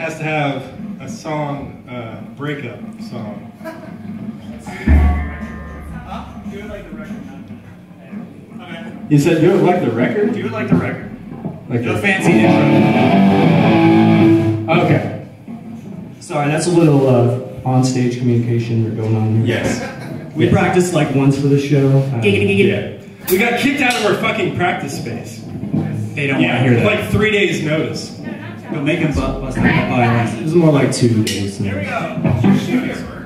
has to have a song, uh, breakup song. Do it like the record. Okay. You said do it like the record? Do it like the record. Like the- fancy intro. Okay. Sorry, that's a little uh, on-stage communication we're going on here. Yes. We practiced like once for the show. Uh, Yeah. We got kicked out of our fucking practice space. They don't Yeah, want to hear that. like three days notice. Don't make them bu- bust their violence. It was more like two days. Here we go.